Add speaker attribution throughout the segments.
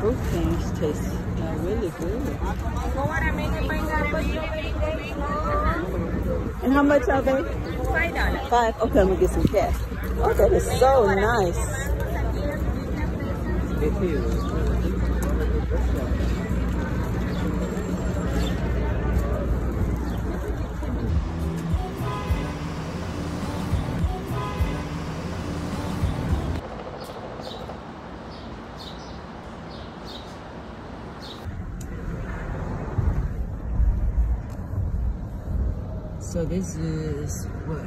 Speaker 1: Fruit things taste really good. And how much are they?
Speaker 2: Five dollars.
Speaker 1: Five. Okay, let me get some cash. Oh, that is so nice. So this is what?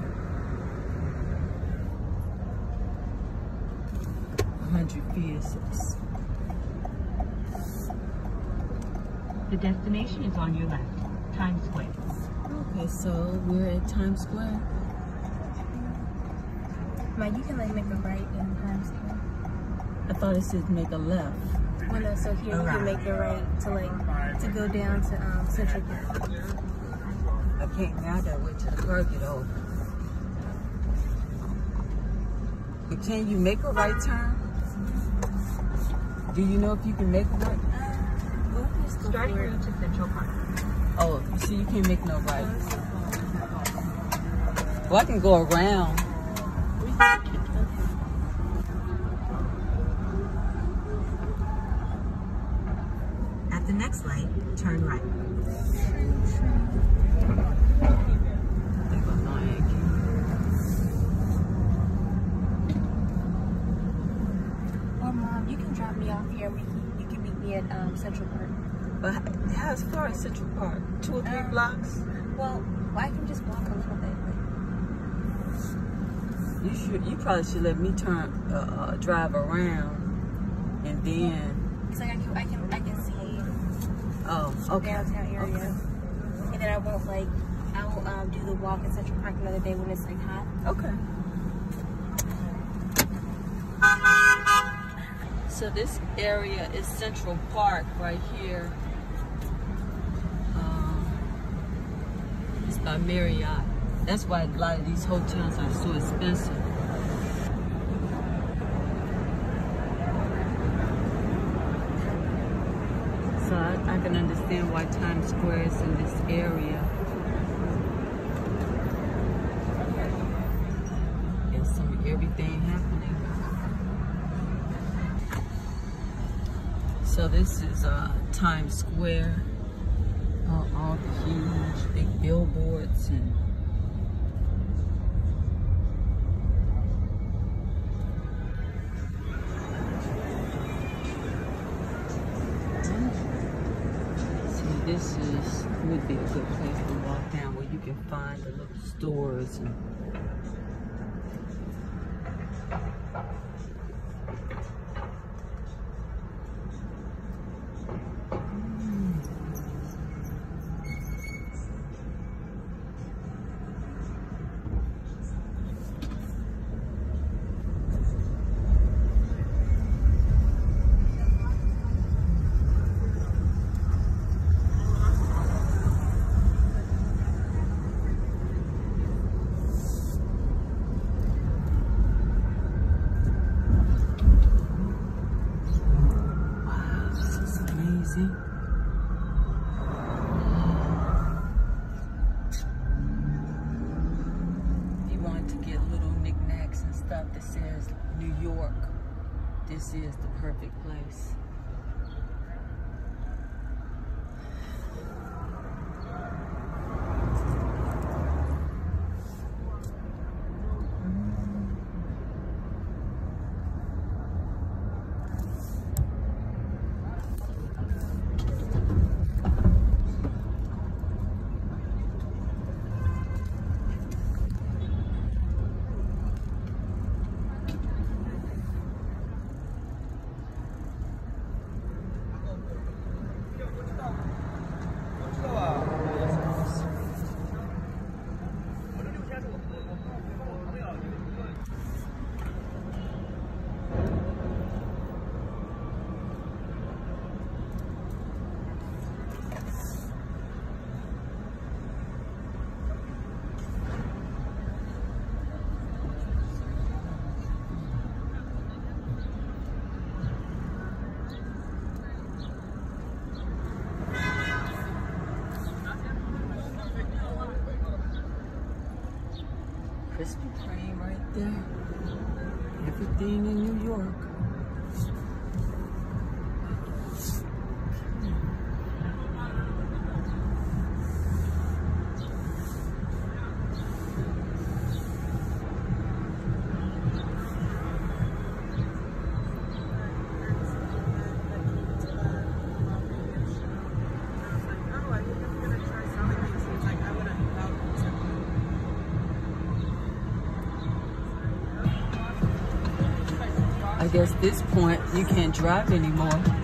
Speaker 1: 100 feet it says.
Speaker 3: The destination is on your left, Times Square.
Speaker 1: Okay, so we're at Times Square.
Speaker 2: Mike, you can like make a right in Times Square.
Speaker 1: I thought it said make a left.
Speaker 2: Well, no, so here you can make the right to like to go down to um, Central Park.
Speaker 1: I can't now that way till the car get over. But can you make a right turn? Do you know if you can make a right?
Speaker 3: Starting route to Central Park.
Speaker 1: Oh, you see, you can't make no right. Well, I can go around.
Speaker 3: At the next light, turn right.
Speaker 1: They go Lion
Speaker 2: Or mom, you can drop me off here. We can, you can meet me at um, Central Park.
Speaker 1: But how far is Central Park? Two or three
Speaker 2: Um,
Speaker 1: blocks?
Speaker 2: Well, well, I can just walk a little bit.
Speaker 1: You should. You probably should let me turn, uh, uh, drive around, and then.
Speaker 2: Cause like I can, I can, I can see
Speaker 1: Oh, okay.
Speaker 2: downtown area,
Speaker 1: Okay.
Speaker 2: and then I won't like, I will um, do the walk in Central Park another day when it's like hot.
Speaker 1: Okay. So this area is Central Park right here. Um, it's by Marriott. That's why a lot of these hotels are so expensive. So Understand why Times Square is in this area. and some everything happening. So this is uh, Times Square. All, all the huge big billboards and would be a good place to walk down where you can find the little stores and Wow, this is amazing. If you want to get little knickknacks and stuff that says New York, this is the perfect place. Krispy Kreme right there. Everything in New York. Guess this point you can't drive anymore.